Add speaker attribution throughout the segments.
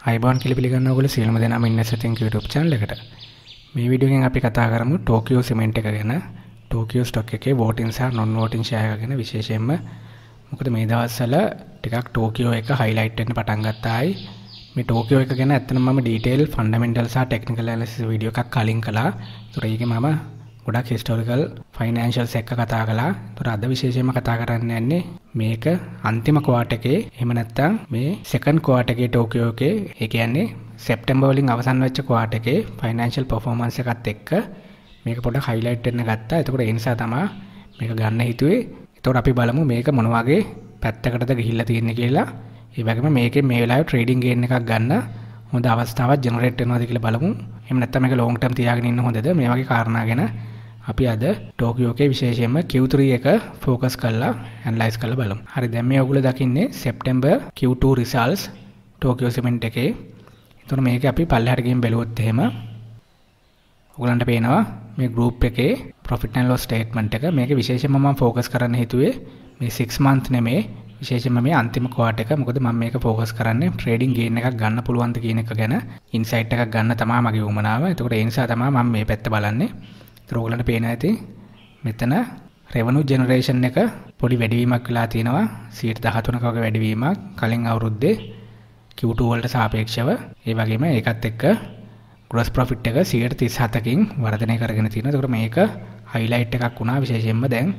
Speaker 1: අයිබෝන් කිලි පිළිගන්න ඔයගොල්ලෝ සියලුම දෙනාම ඉන්වෙස්ට් තින්ක් YouTube channel එකට. මේ වීඩියෝ එකෙන් අපි කතා කරමු ටෝකියෝ සිමෙන්ට් එක ගැන. ටෝකියෝ ස්ටොක් එකේ වෝටින් සහ නොන් වෝටින් ෂෙයාර් එක ගැන විශේෂයෙන්ම මොකද මේ දවස්වල ටිකක් ටෝකියෝ එක හයිලයිට් වෙන්න පටන් ගත්තායි. මේ ටෝකියෝ එක ගැන ඇත්තටම මම ඩීටේල් ෆන්ඩමෙන්ටල් සහ ටෙක්නිකල් ඇනාලිසිස් වීඩියෝ එකක් කලින් කළා. ඒතර ඒකේ මම ගොඩක් හිස්ටෝරිකල් ෆයිනෑන්ශල්ස් එක්ක කතා කලා තුර අද විශේෂයම කතා කරන්න යන්නේ මේක අන්තිම කවාට එකේ එහෙම නැත්තම් මේ සෙකන්ඩ් කවාට එකේ ටෝකියෝ එකේ ඒ කියන්නේ සෙප්ටැම්බර් වලින් අවසන් වෙච්ච කවාට එකේ ෆයිනෑන්ශල් පර්ෆෝමන්ස් එකත් එක්ක මේක පොඩ්ඩක් හයිලයිට් වෙන්න ගත්තා. එතකොට ඒ නිසා තමයි මේක ගන්න හිතුවේ. එතකොට අපි බලමු මේක මොන වගේ පැත්තකටද ගිහිල්ලා තියෙන්නේ කියලා. ඒ වගේම මේකේ මේ වෙලාවේ ට්‍රේඩින් ගේන් එකක් ගන්න හොඳ අවස්ථාවක් ජෙනරේට් වෙනවද කියලා බලමු. එහෙම නැත්නම් මේක ලොන්ග් ටර්ම් තියාගෙන ඉන්න හොඳද? මේ වගේ කාරණා ගැන අපි අද ටෝකියෝකේ විශේෂයෙන්ම Q3 එක ෆෝකස් කරලා ඇනලයිස් කරලා බලමු. හරි දැන් මේ ඔයගොල්ලෝ දකින්නේ සෙප්ටැම්බර් Q2 results ටෝකියෝ සිමෙන්ට් එකේ. එතකොට මේක අපි පල්ලෙහාට ගිහින් බැලුවොත් එහෙම ඔයගලන්ට පේනවා මේ group එකේ profit and loss statement එක මේක විශේෂයෙන්ම මම ෆෝකස් කරන්න හිතුවේ මේ 6 month නෙමේ විශේෂයෙන්ම මේ අන්තිම ක්වාටර් එක මොකද මම මේක ෆෝකස් කරන්නේ ට්‍රේඩින් ගේන් එකක් ගන්න පුළුවන්ද කියන එක ගැන ඉන්සයිට් එකක් ගන්න තමයි මගේ උමනාව. එතකොට ඒ නිසා තමයි මම මේ පැත්ත බලන්නේ. ඒතර ඕගලන්ට පේනවා ඇති මෙතන රෙවනු ජෙනරේෂන් එක පොඩි වැඩිවීමක් වෙලා තියෙනවා 13ක වගේ වැඩිවීමක් කලින් අවුරුද්දේ Q2 වලට සාපේක්ෂව ඒ වගේම ඒකත් එක්ක ග්‍රොස් ප්‍රොෆිට් එක 137කින් වර්ධනය කරගෙන තියෙනවා. ඒකට මේක හයිලයිට් එකක් වුණා විශේෂයෙන්ම දැන්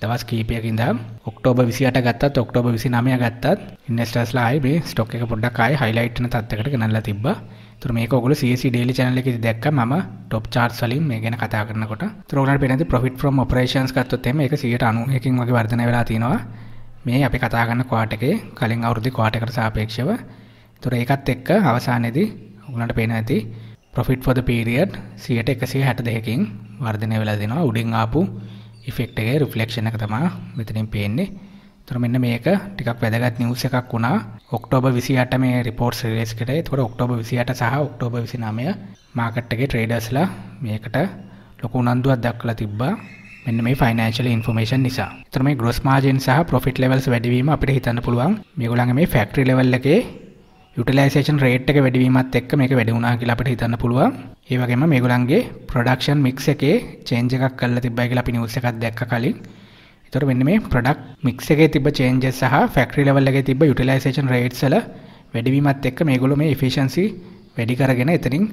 Speaker 1: දවස් කීපයකින් ඉඳන් ඔක්තෝබර් 28 ගත්තත් ඔක්තෝබර් 29 ගත්තත් ඉන්වෙස්ටර්ස්ලා ආයේ මේ ස්ටොක් එක පොඩ්ඩක් ආයේ හයිලයිට් වෙන තත්යකට ගෙනල්ලා තිබ්බා. ඒතර මේක ඔයගොල්ලෝ CAC daily channel එකේදී දැක්ක මම top charts වලින් මේ ගැන කතා කරනකොට. ඒතර ඔයගොල්ලන්ට පේනදී profit from operations ගත්තොත් එහෙම ඒක 190කින් වගේ වර්ධනය වෙලා තිනවා. මේ අපි කතා කරන ක්වාටර් එකේ කලින් අවුරුද්දේ ක්වාටර් එකට සාපේක්ෂව. ඒතර ඒකත් එක්ක අවසානයේදී ඔයගොල්ලන්ට පේන ඇති profit for the period 162කින් වර්ධනය වෙලා දෙනවා. උඩින් ආපු ඉෆෙක්ට් එකේ රිෆ්ලෙක්ෂන් එක තමයි මෙතනින් පේන්නේ. ඒතර මෙන්න මේක ටිකක් වැදගත් නිවුස් එකක් වුණා. ඔක්තෝබර් 28 මේ රිපෝට්ස් රිලීස් කරේ. ඒතකොට ඔක්තෝබර් 28 සහ ඔක්තෝබර් 29 මාකට් එකේ ට්‍රේඩර්ස්ලා මේකට ලොකු උනන්දුවක් දක්වලා තිබ්බා. මෙන්න මේ ෆයිනෑන්ෂියල් ඉන්ෆර්මේෂන් නිසා. ඒතර මේ ග්‍රොස් මාර්ජින් සහ ප්‍රොෆිට් ලෙවල්ස් වැඩිවීම අපිට හිතන්න පුළුවන්. මේගොල්ලන්ගේ මේ ෆැක්ටරි ලෙවල් එකේ යුටිලයිසේෂන් රේට් එක වැඩිවීමත් එක්ක මේක වැඩි වුණා කියලා අපිට හිතන්න පුළුවන්. ඒ වගේම මේගොල්ලන්ගේ ප්‍රොඩක්ෂන් මික්ස් එකේ චේන්ජ් එකක් කරලා තිබ්බයි කියලා අපි නිවුස් එකක් දැක්ක කලින්. ඒතර මෙන්න මේ ප්‍රොඩක්ට් මික්ස් එකේ තිබ්බ චේන්ජස් සහ ෆැක්ටරි ලෙවල් එකේ තිබ්බ යුටිලයිසේෂන් රේට්ස් වල වැඩිවීමත් එක්ක මේගොල්ලෝ මේ ඉෆිෂන්සි වැඩි කරගෙන එතනින්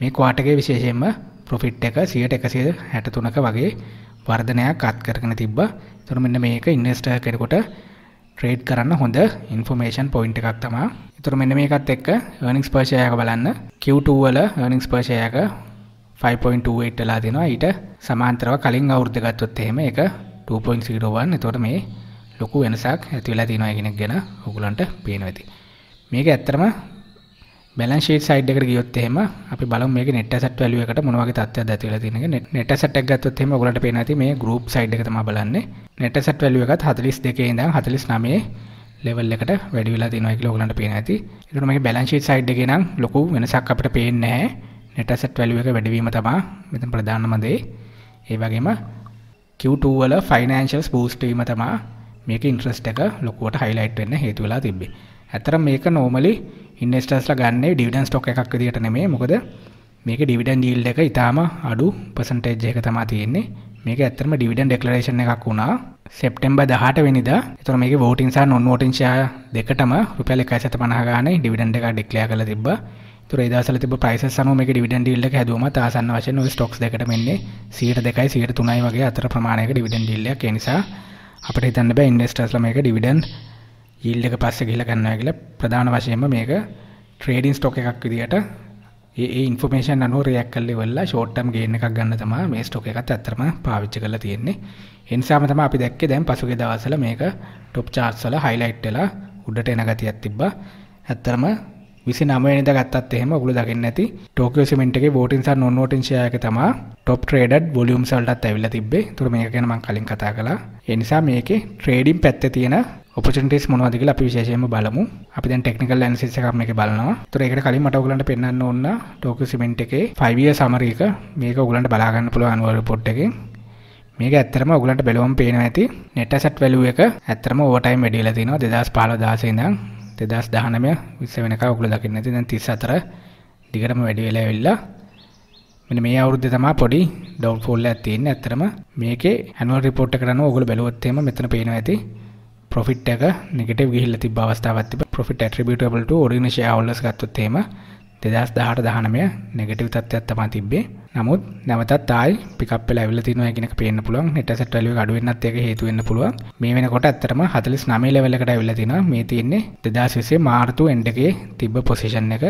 Speaker 1: මේ ක්වාටර් එකේ විශේෂයෙන්ම ප්‍රොෆිට් එක 163ක වගේ වර්ධනයක් අත් කරගෙන තිබ්බා. ඒතර මෙන්න මේක ඉන්වෙස්ටර් කෙනෙකුට ට්‍රේඩ් කරන්න හොඳ ඉන්ෆර්මේෂන් පොයින්ට් එකක් තමයි. ඒතර මෙන්න මේකත් එක්ක earnings per share එක බලන්න Q2 වල earnings per share එක 5.28 වෙලා දෙනවා. ඊට සමාන්තරව කලින් අවුරුද්ද ගත්තොත් එහෙම ඒක 2.01. එතකොට මේ ලොකු වෙනසක් ඇති වෙලා තියෙනවා කියන එක ගැන ඔයගලන්ට පේනවා ඇති. මේක ඇත්තටම බැලන්ස් ෂීට් සයිඩ් එකට ගියොත් එහෙම අපි බලමු මේකේ net asset value එකට මොන වගේ තත්ත්වයක්ද ඇති වෙලා තියෙන එක. net asset එක ගත්තොත් එහෙම ඔයගලන්ට පේනවා ඇති මේ group side එක තමයි බලන්නේ. net asset value එකත් 42 ඉඳන් 49 ලෙවල් එකට වැඩි වෙලා තියෙනවා කියලා ඔයගලන්ට පේනවා ඇති. ඒකට මේකේ බැලන්ස් ෂීට් සයිඩ් එකේ නම් ලොකු වෙනසක් අපිට පේන්නේ නැහැ. net asset value එක වැඩිවීම තමයි මෙතන ප්‍රධානම දේ. ඒ වගේම Q2 වල financials boost වීම තමයි මේක ඉන්ට්‍රස්ට් එක ලොකුවට highlight වෙන්න හේතු වෙලා තිබ්බේ. ඇත්තටම මේක normally ඉන්වෙස්ටර්ස්ලා ගන්නේ ඩිවිඩන්ඩ් ස්ටොක් එකක් විදිහට නෙමෙයි. මොකද මේකේ ඩිවිඩන්ඩ් yield එක ඊටාම අඩු percentage එක තමයි තියෙන්නේ. මේක ඇත්තටම ඩිවිඩන්ඩ් ඩෙක්ලරේෂන් එකක් වුණා සෙප්ටෙම්බර් 18 වෙනිදා. ඒතර මේකේ voting සහ non voting share දෙකටම රුපියල් 150 ගානේ ඩිවිඩන්ඩ් එකක් ඩික්ලෙයාර් කරලා තිබ්බා. තුර දසල තිබ ප්‍රයිස සනුවමක ඩිවිඩන් ඩිල්ලක් හැදුවම ආසන්න වශයෙන් ඔය ස්ටොක්ස් දෙකට මෙන්නේ සියට දෙකයි සියට තුනයි වගේ අතර ප්‍රමාණයක ඩිවිඩන් ඩිල්ලක් ඒ නිසා අපිට හිතන්න බෑ ඉන්වෙස්ටර්ස්ලා මේක ඩිවිඩන් yield එක පස්සේ ගිහලා ගන්නවා කියලා ප්‍රධාන වශයෙන්ම මේක ට්‍රේඩින් ස්ටොක් එකක් විදිහට ඒ ඉන්ෆෝමේෂන් අනුව රියැක්ට් කරලා ඉවරලා ෂෝට් ටර්ම් ගේන් එකක් ගන්න තමයි මේ ස්ටොක් එකත් ඇත්තටම පාවිච්චි කරලා තියෙන්නේ. ඒ නිසාම තමයි අපි දැක්කේ දැන් පසුගිය දවස්වල මේක টොප් charts වල highlight වෙලා උඩට එන ගතියක් තිබ්බා. ඇත්තටම 29 වෙනිදා ගත්තත් එහෙම ඔයගොල්ලෝ දකින්න ඇති ටෝකියෝ සිමෙන්ට් එකේ voting සහ non voting share එක තමයි top traded volumes වලටත් ඇවිල්ලා තිබ්බේ. ඒතර මේක ගැන මම කලින් කතා කළා. ඒ නිසා මේකේ trading පැත්තේ තියෙන ඔපචනිටස් මොනවද කියලා අපි විශේෂයෙන්ම බලමු. අපි දැන් ටෙක්නිකල් ඇනලිසිස් එකක් මේකේ බලනවා. ඒතර ඒකට කලින් මට ඔයගලන්ට පෙන්වන්න ඕන ටෝකියෝ සිමෙන්ට් එකේ 5 year summary එක මේක ඔයගලන්ට බලා ගන්න පුළුවන් annual report එකෙන්. මේක ඇත්තටම ඔයගලන්ට බැලුවම පේනවා ඇති net asset value එක ඇත්තටම over time වැඩි වෙලා තිනවා 2015 16 ඉඳන් 2019 20 වෙනකම් ඔයගොල්ලෝ දකින්න ඇති දැන් 34 දිගටම වැඩි වෙලා ඇවිල්ලා. මෙන්න මේ අවුරුද්දේ තමයි පොඩි ඩවුන්ෆෝල් එකක් තියෙන්නේ. ඇත්තටම. මේකේ ඇනුවල් රිපෝට් එක කරනවා. ඔයගොල්ලෝ බැලුවොත් එහෙම මෙතන පේනවා ඇති. ප්‍රොෆිට් එක නෙගටිව් ගිහිල්ලා තිබ්බ අවස්ථාවක් තිබ්බා. Profit attributable to original shareholders ගත්තොත් එහෙම. 2018 19 නෙගටිව් තත්ත්වයක් තමයි තිබ්බේ. නමුත් නැවතත් ආයි පිකප් වෙලා ඇවිල්ලා තියෙනවා කියන එක පේන්න පුළුවන්. net asset value එක අඩු වෙන්නත් ඒක හේතු වෙන්න පුළුවන්. මේ වෙනකොට ඇත්තටම 49 level එකට ඇවිල්ලා තිනවා. මේ තියෙන්නේ 2020 මාර්තු end එකේ තිබ්බ position එක.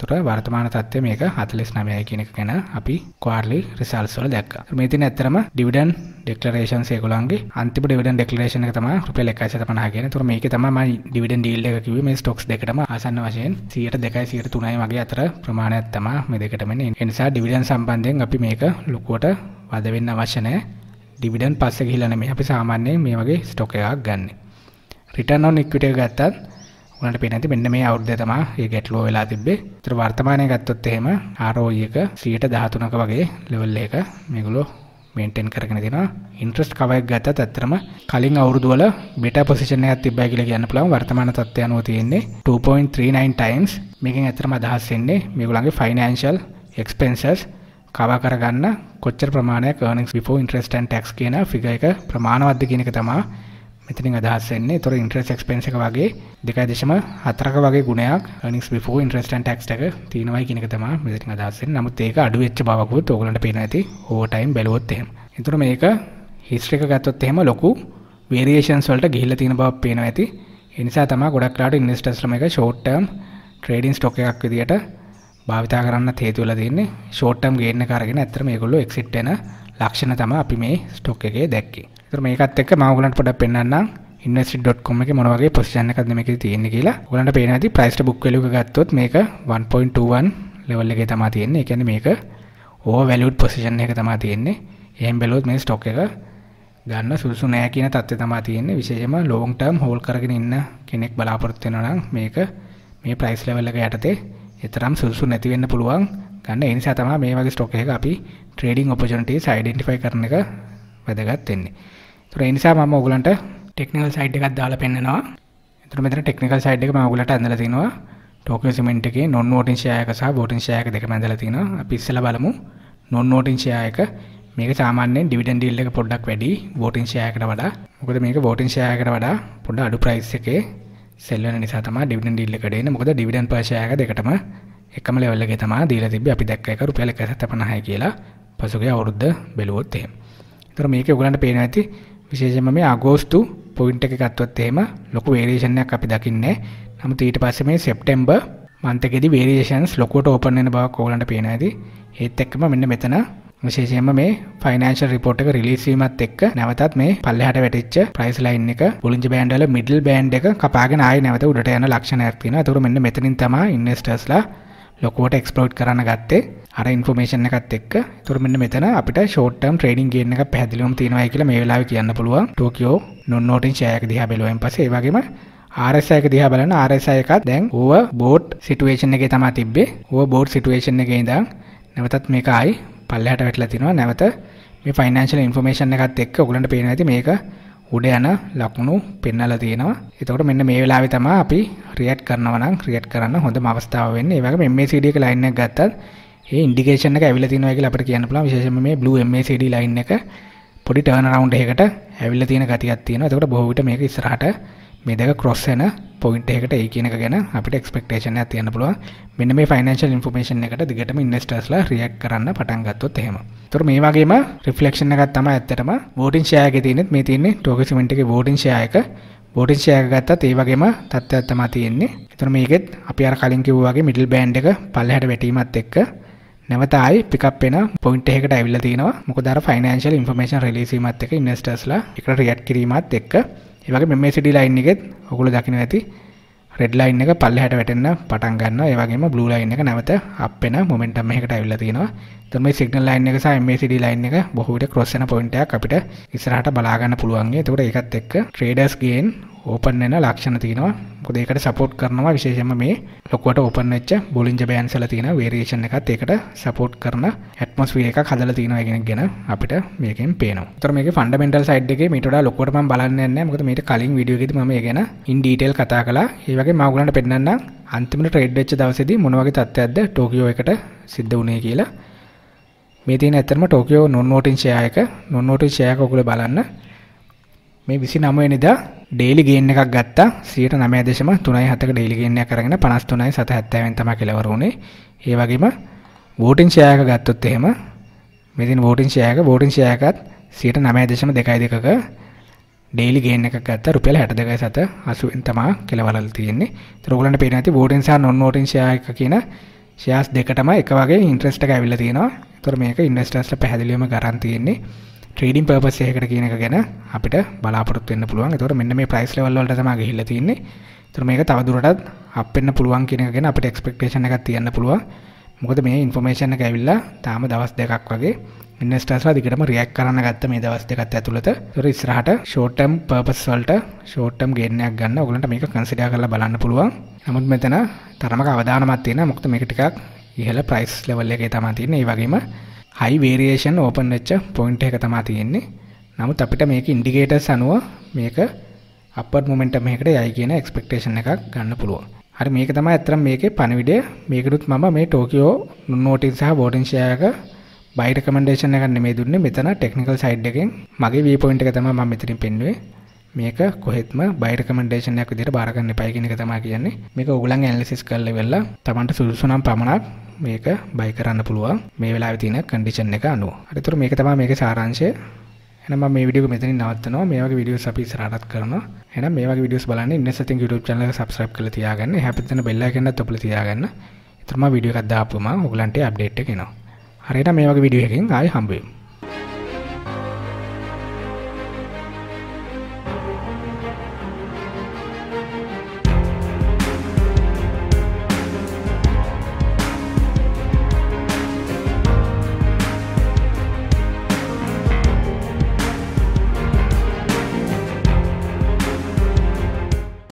Speaker 1: තුර වර්තමාන තත්ත්වය මේක 49යි කියන එක ගැන අපි quarterly results වල දැක්කා. මේ තියෙන ඇත්තටම dividend declarations ඒගොල්ලන්ගේ අන්තිම dividend declaration එක තමයි රුපියල් 150 කියන. තුර මේකේ තමයි මම dividend yield එක කිව්වේ මේ stocks දෙකටම ආසන්න වශයෙන් 102යි 103යි වගේ අතර ප්‍රමාණයක් තමයි මේ දෙකටම එන්නේ. ඒ නිසා dividend සම්බන්ධයෙන් අපි මේක ලොකුවට වද වෙන්න අවශ්‍ය නැහැ. dividend පස්සේ ගිහිල්ලා නෙමෙයි අපි සාමාන්‍යයෙන් මේ වගේ stock එකක් ගන්න. return on equity එක ගත්තත් ඔයාලට පේන ඇති මෙන්න මේ අවුරුද්දේ තමයි මේ ගැටලුව වෙලා තිබ්බේ. ඒතර වර්තමානයේ ගත්තොත් එහෙම ROE එක 113ක වගේ ලෙවල් එක මේගොල්ලෝ මේන්ටේන් කරගෙන තියෙනවා. ඉන්ට්‍රස්ට් කවර් එක ගත්තත් ඇත්තටම කලින් අවුරුදු වල බෙටර් පොසිෂන් එකක් තිබ්බයි කියලා කියන්න පුළුවන්. වර්තමාන තත්ත්වය අනුව තියෙන්නේ 2.39 times. මේකෙන් ඇත්තටම අදහස් වෙන්නේ මේගොල්ලන්ගේ financial expenses කවා කරගන්න කොච්චර ප්‍රමාණයක් earnings before interest and tax කියන ෆිගර් එක ප්‍රමාණවත්ද කියන එක තමයි මෙතනින් අදහස් වෙන්නේ. ඒතොර ඉන්ට්‍රස්ට් එක්ස්පෙන්ස් එක වගේ 2.4ක වගේ ගුණයක් earnings before interest and tax එක තියෙනවයි කියන එක තමයි මෙතනින් අදහස් වෙන්නේ. නමුත් ඒක අඩු වෙච්ච බවකුත් ඕගලන්ට පේනවා ඇති ඕවර් ටයිම් බැලුවොත් එහෙම. ඒතොර මේක හිස්ටරි එක ගත්තොත් එහෙම ලොකු වේරියේෂන්ස් වලට ගිහිල්ලා තියෙන බවක් පේනවා ඇති. ඒ නිසා තමයි ගොඩක් ලාට ඉන්වෙස්ටර්ස්ලා මේක ෂෝට් ටර්ම් ට්‍රේඩින් ස්ටොක් එකක් විදියට භාවිතා කරන්න හේතු වෙලා තියෙන්නේ. ෂෝට් ටර්ම් ගේන් එක අරගෙන ඇත්තට මේගොල්ලෝ එක්සිට් වෙන ලක්ෂණ තමයි අපි මේ ස්ටොක් එකේ දැක්කේ. ඒතර මේකත් එක්ක මම ඔයගලන්ට පොඩ්ඩක් පෙන්නන්නම් invest.com එකේ මොන වගේ පොසිෂන් එකක්ද මේකේ තියෙන්නේ කියලා. ඔයගලන්ට පේනවා ඇති price to book value එක ගත්තොත් මේක 1.21 level එකේ තමයි තියෙන්නේ. ඒ කියන්නේ මේක over valued position එක තමයි තියෙන්නේ. එහෙන් බැලුවොත් මේ stock එක ගන්න සුදුසු නෑ කියන තත්ත්වය තමයි තියෙන්නේ. විශේෂයෙන්ම long term hold කරගෙන ඉන්න කෙනෙක් බලාපොරොත්තු වෙනවා නම් මේක මේ price level එක යටතේ එතරම් සුදුසු නැති වෙන්න පුළුවන්. ගන්න ඒ නිසා තමයි මේ වගේ stock එකක අපි trading opportunities identify කරන එක වැදගත් වෙන්නේ. ඒතර ඒ නිසා මම ඔයගලන්ට ටෙක්නිකල් සයිඩ් එකක් දාලා පෙන්නනවා. එතකොට මෙතන ටෙක්නිකල් සයිඩ් එක මම ඔයගලට ඇඳලා තිනවා. ටෝකියෝ සිමෙන්ට් එකේ non voting share එක සහ voting share එක දෙකම ඇඳලා තිනවා. අපි ඉස්සෙල්ලා බලමු non voting share එක. මේක සාමාන්‍යයෙන් dividend yield එක පොඩ්ඩක් වැඩි voting share එකට වඩා. මොකද මේක voting share එකට වඩා පොඩ්ඩක් අඩු price එකේ sell වෙන නිසා තමයි dividend yield එකට එන්නේ. මොකද dividend per share එක දෙකටම එකම level එකේ තමයි දීලා තිබ්බේ. අපි දැක්ක එක රුපියල් 150යි කියලා. පසුගිය අවුරුද්ද බැලුවොත් එහෙම. ඒතර මේක ඔයගලන්ට පේනවා ඇති විශේෂයෙන්ම මේ අගෝස්තු පොයින්ට් එක ගත්තොත් එහෙම ලොකු වේරියේෂන් එකක් අපි දකින්නේ. නමුත් ඊට පස්සේ මේ සෙප්ටැම්බර් මන්ත් එකේදී වේරියේෂන්ස් ලොකුවට ඕපන් වෙන බවක් ඔයගලන්ට පේනවා ඇති. ඒත් එක්කම මෙන්න මෙතන විශේෂයෙන්ම මේ ෆයිනෑන්ෂල් රිපෝට් එක රිලීස් වීමත් එක්ක නැවතත් මේ පල්ලෙහාට වැටිච්ච ප්‍රයිස් ලයින් එක බොලින්ජ බෑන්ඩ් වල මිඩල් බෑන්ඩ් එක කපාගෙන ආයෙ නැවත උඩට යන ලක්ෂණයක් තියෙනවා. ඒතකොට මෙන්න මෙතනින් තමයි ඉන්වෙස්ටර්ස්ලා ලොකුවට එක්ස්ප්ලෝයිට් කරන්න ගත්තේ. අර ඉන්ෆෝමේෂන් එකත් එක්ක. ඒතකොට මෙන්න මෙතන අපිට ෂෝට් ටර්ම් ට්‍රේඩින් ගේන් එකක් පැහැදිලිවම තියෙනවා කියලා මේ වෙලාවේ කියන්න පුළුවන්. ටෝකියෝ non noting share එක දිහා බැලුවෙන් පස්සේ ඒ වගේම RSI එක දිහා බලන RSI එකත් දැන් ඕව බෝඩ් සිටුේෂන් එකේ තමයි තිබ්බේ. ඕව බෝඩ් සිටුේෂන් එකේ ඉඳන් නැවතත් මේක ආයි පල්ලෙහාට වැටලා තිනවා. නැවත මේ ෆයිනෑන්ෂල් ඉන්ෆෝමේෂන් එකත් එක්ක ඔයගලන්ට පේනවා ඇති මේක උඩ යන ලකුණු පෙන්වලා තියෙනවා. එතකොට මෙන්න මේ වෙලාවේ තමයි අපි රියැක්ට් කරනවා නම් රියැක්ට් කරන්න හොඳම අවස්ථාව වෙන්නේ. ඒ වගේම MACD එක ලයින් එක ගත්තත් ඒ ඉන්ඩිකේෂන් එක ඇවිල්ලා තියෙනවා කියලා අපිට කියන්න පුළුවන්. විශේෂයෙන්ම මේ blue MACD ලයින් එක පොඩි ටර්න් අරවුන්ඩ් එකකට ඇවිල්ලා තියෙන ගතියක් තියෙනවා. එතකොට බොහෝ විට මේක ඉස්සරහට මේ දෙක ක්‍රොස් වෙන පොයින්ට් එකකට එයි කියන එක ගැන අපිට එක්ස්පෙක්ටේෂන් එකක් තියන්න පුළුවන්. මෙන්න මේ ෆයිනෑන්ෂල් ඉන්ෆර්මේෂන් එකට දිගටම ඉන්වෙස්ටර්ස්ලා රියැක්ට් කරන්න පටන් ගත්තොත් එහෙම. ඒතකොට මේ වගේම රිෆ්ලෙක්ෂන් එකක් තමයි ඇත්තටම voting share එකේ තියෙන්නේ. මේ තියෙන්නේ Tokyo Cement එකේ voting share එක. voting share එක ගත්තත් ඒ වගේම තත්ත්වයක් තමයි තියෙන්නේ. ඒතකොට මේකෙත් අපි අර කලින් කිව්වා වගේ middle band එක පල්ලෙහාට වැටීමත් එක්ක නැවත ආයි පිකප් වෙන පොයින්ට් එකකට ඇවිල්ලා තිනවා. මොකද අර ෆයිනෑන්ෂල් ඉන්ෆර්මේෂන් රිලීස් වීමත් එක්ක ඉන්වෙස්ටර්ස්ලා එකට රියැක්ට් කිරීමත් එක්ක ඒ වගේ MACD ලයින් එකෙත් ඔයගොල්ලෝ දකින්න ඇති රෙඩ් ලයින් එක පල්ලෙහාට වැටෙන්න පටන් ගන්නවා. ඒ වගේම බ්ලූ ලයින් එක නැවත අප් වෙන මොමන්ටම් එකකට ඇවිල්ලා තිනවා. එතකොට මේ සිග්නල් ලයින් එක සහ MACD ලයින් එක බොහෝ විට ක්‍රොස් වෙන පොයින්ට් එකක් අපිට ඉස්සරහට බලා ගන්න පුළුවන්. ඒකට ඒකත් එක්ක ට්‍රේඩර්ස් ගේන් ඕපන් වෙන ලක්ෂණ තියෙනවා මොකද ඒකට සපෝට් කරනවා විශේෂයෙන්ම මේ ලොකුවට ඕපන් වෙච්ච බොලින්ජ බෑන්ඩ්ස් වල තියෙන වේරියේෂන් එකත් ඒකට සපෝට් කරන ඇට්මොස්ෆියර් එකක් හදලා තියෙනවා කියන එක ගැන අපිට මේකෙන් පේනවා. ඒතර මේකේ ෆන්ඩමෙන්ටල් සයිඩ් එකේ මීට වඩා ලොකුවට මම බලන්නේ නැහැ මොකද මීට කලින් වීඩියෝ එකේදී මම ඒ ගැන ඉන් ඩීටේල් කතා කළා. ඒ වගේ මම ඔයගලන්ට පෙන්නන්නම් අන්තිමට ට්‍රේඩ් වෙච්ච දවසේදී මොන වගේ තත්ත්වයක්ද ටෝකියෝ එකට සිද්ධ වුණේ කියලා. මේ තියෙන ඇත්තටම ටෝකියෝ නොන් වෝටින් ෂෙයා එක නොන් වෝටින් ෂෙයා එක ඔයගොල්ලෝ බලන්න. මේ 29 වෙනිදා ඩේලි ගේන් එකක් ගත්තා 9.37ක ඩේලි ගේන් එකක් අරගෙන 53.70න් තමයි කෙලවර වුණේ. ඒ වගේම වෝටින් ෂෙයා එක ගත්තොත් එහෙම මේ තියෙන වෝටින් ෂෙයා එක වෝටින් ෂෙයා එකත් 9.22ක ඩේලි ගේන් එකක් ගත්තා රුපියල් 62.7 80න් තමයි කෙලවරල් තියෙන්නේ. ඒතර ඔයගලන්ට පේනවා ඇති වෝටින් සහ නොන් වෝටින් ෂෙයා එක කියන ෂෙයාස් දෙකටම එක වගේ ඉන්ට්‍රෙස්ට් එක ඇවිල්ලා තියෙනවා. ඒතර මේක ඉන්වෙස්ටර්ස්ලා පැහැදිලිවම ගරන් තියෙන්නේ. ට්‍රේඩින් පර්පස් එකකට කියන එක ගැන අපිට බලාපොරොත්තු වෙන්න පුළුවන්. ඒතකොට මෙන්න මේ ප්‍රයිස් ලෙවල් වලට තමයි ගිහිල්ලා තියෙන්නේ. ඒතකොට මේක තවදුරටත් අප් වෙන්න පුළුවන් කියන එක ගැන අපිට එක්ස්පෙක්ටේෂන් එකක් තියන්න පුළුවන්. මොකද මේ ඉන්ෆර්මේෂන් එක ඇවිල්ලා තාම දවස් දෙකක් වගේ ඉන්වෙස්ටර්ස්ලා දිගටම රියැක්ට් කරන්න ගත්ත මේ දවස් දෙකත් ඇතුළත. ඒතකොට ඉස්සරහට ෂෝට් ටර්ම් පර්පස් වලට ෂෝට් ටර්ම් ගේන් එකක් ගන්න ඔයගලන්ට මේක කන්සිඩර් කරලා බලන්න පුළුවන්. නමුත් මෙතන තරමක අවධානමක් තියෙනවා. මොකද මේක ටිකක් ඉහළ ප්‍රයිස් ලෙවල් එකේ තමයි තියෙන්නේ. ඒ වගේම හයි වේරියේෂන් ඕපන් වෙච්ච පොයින්ට් එක තමයි තියෙන්නේ. නමුත් අපිට මේක ඉන්ඩිකේටර්ස් අනුව මේක අප්වර්ඩ් මොමන්ටම් එකකට යයි කියන එක්ස්පෙක්ටේෂන් එකක් ගන්න පුළුවන්. හරි මේක තමයි අත්‍තරම් මේකේ පණවිඩය. මේකටුත් මම මේ ටෝකියෝ නෝටිස් සහ බෝඩින් ෂෙයා එක බයි රෙකමෙන්ඩේෂන් එකක් නෙමෙයි දුන්නේ. මෙතන ටෙක්නිකල් සයිඩ් එකෙන් මගේ වී පොයින්ට් එක තමයි මම මෙතනින් පෙන්නුවේ. මේක කොහෙත්ම බයි රෙකමෙන්ඩේෂන් එකක් විදිහට බාර ගන්න එපයි කියන එක තමයි කියන්නේ. මේක ඕගොල්ලන් ඇනලිසිස් කරලා ඉවරලා Tamanට සුදුසු නම් පමණක් මේක බයි කරන්න පුළුවන් මේ වෙලාවේ තියෙන කන්ඩිෂන් එක අනුව. හරි ඒතර මේක තමයි මේකේ සාරාංශය. එහෙනම් මම මේ වීඩියෝ එක මෙතනින් නවත්තනවා. මේ වගේ වීඩියෝස් අපි ඉස්සරහටත් කරනවා. එහෙනම් මේ වගේ වීඩියෝස් බලන්න ඉන්නස් අතින් YouTube channel එක subscribe කරලා තියාගන්න. එහා පැත්තේ තියෙන bell icon එකත් ඔපලා තියාගන්න. ඒතර මම වීඩියෝ එකක් දාපුවම ඔයගලන්ට අප්ඩේට් එක එනවා. හරියට මේ වගේ වීඩියෝ එකකින් ආයෙ හම්බ වෙමු.